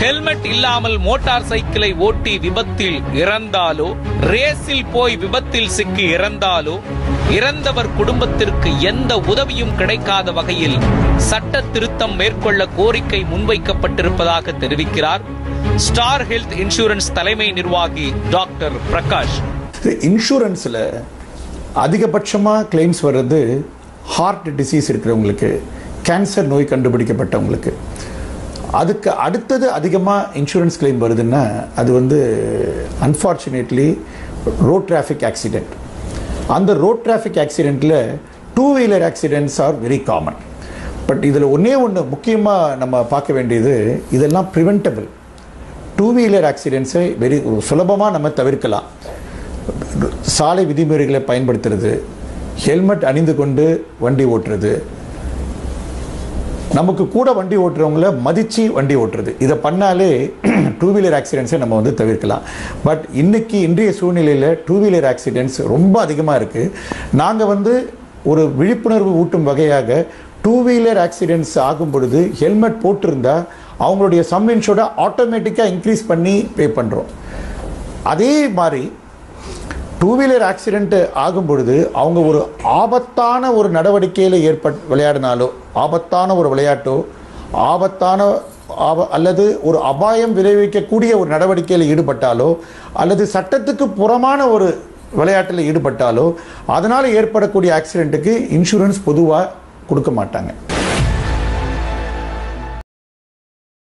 Helmet இல்லாமல் motor சைக்கிளை ஓட்டி விபத்தில் இறந்தாலோ ரேஸில் போய் விபத்தில் சிக்கி இறந்தாலோ இறந்தவர் குடும்பத்திற்கு எந்த உதவியும் கிடைக்காத வகையில் சட்ட திருத்தம் மேற்கொள்ள கோரிக்கை முன்வைக்கப்பட்டிருப்பதாக தெரிவிக்கிறார். ஸ்டார் ஹெல்த் இன்சூரன்ஸ் தலைமை நிர்வாகி டாக்டர் பிரகாஷ். இன்சூரன்ஸில் அதிகபட்சமாக கிளைம்ஸ் வர்றது ஹார்ட் டிசீஸ் இருக்கிறவங்களுக்கு கேன்சர் நோய் கண்டுபிடிக்கப்பட்டவங்களுக்கு. அதுக்கு அடுத்தது அதிகமாக இன்சூரன்ஸ் கிளைம் வருதுன்னா அது வந்து அன்ஃபார்ச்சுனேட்லி ரோட் டிராஃபிக் ஆக்சிடெண்ட் அந்த ரோட் டிராஃபிக் ஆக்சிடெண்ட்டில் two wheeler accidents are very common but இதில் ஒன்றே ஒன்று முக்கியமாக நம்ம பார்க்க வேண்டியது இதெல்லாம் ப்ரிவென்டபிள் டூ வீலர் ஆக்சிடெண்ட்ஸை வெரி சுலபமாக நம்ம தவிர்க்கலாம். சாலை விதிமுறைகளை பயன்படுத்துறது ஹெல்மெட் அணிந்து கொண்டு வண்டி ஓட்டுறது நமக்கு கூட வண்டி ஓட்டுறவங்கள மதித்து வண்டி ஓட்டுறது. இதை பண்ணாலே டூ வீலர் ஆக்சிடென்ட்ஸை நம்ம வந்து தவிர்க்கலாம். பட் இன்றைக்கி இன்றைய சூழ்நிலையில் டூ வீலர் ஆக்சிடென்ட்ஸ் ரொம்ப அதிகமாக இருக்குது நாங்கள் வந்து ஒரு விழிப்புணர்வு ஊட்டும் வகையாக டூ வீலர் ஆக்சிடென்ட்ஸ் ஆகும் பொழுது ஹெல்மெட் போட்டிருந்தா அவங்களுடைய சம் இன்ஷூரை ஆட்டோமேட்டிக்காக இன்க்ரீஸ் பண்ணி பே பண்ணுறோம் அதே மாதிரி டூ வீலர் ஆக்சிடென்ட்டு ஆகும் பொழுது அவங்க ஒரு ஆபத்தான ஒரு நடவடிக்கையில் ஏற்பட் விளையாடினாலோ ஆபத்தான ஒரு விளையாட்டோ ஆபத்தான ஆப அல்லது ஒரு அபாயம் விளைவிக்கக்கூடிய ஒரு நடவடிக்கையில் ஈடுபட்டாலோ அல்லது சட்டத்துக்கு புறமான ஒரு விளையாட்டில் ஈடுபட்டாலோ அதனால் ஏற்படக்கூடிய ஆக்சிடென்ட்டுக்கு இன்சூரன்ஸ் பொதுவாக கொடுக்க மாட்டாங்க.